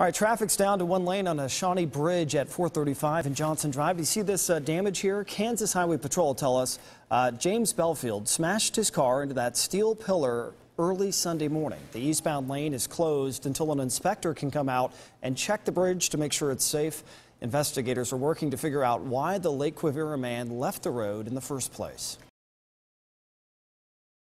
All right, traffic's down to one lane on a Shawnee Bridge at 435 in Johnson Drive. Do you see this uh, damage here? Kansas Highway Patrol tell us uh, James Belfield smashed his car into that steel pillar early Sunday morning. The eastbound lane is closed until an inspector can come out and check the bridge to make sure it's safe. Investigators are working to figure out why the Lake Quivira man left the road in the first place.